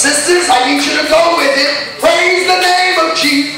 Sisters, I need you to go with it. Praise the name of Jesus.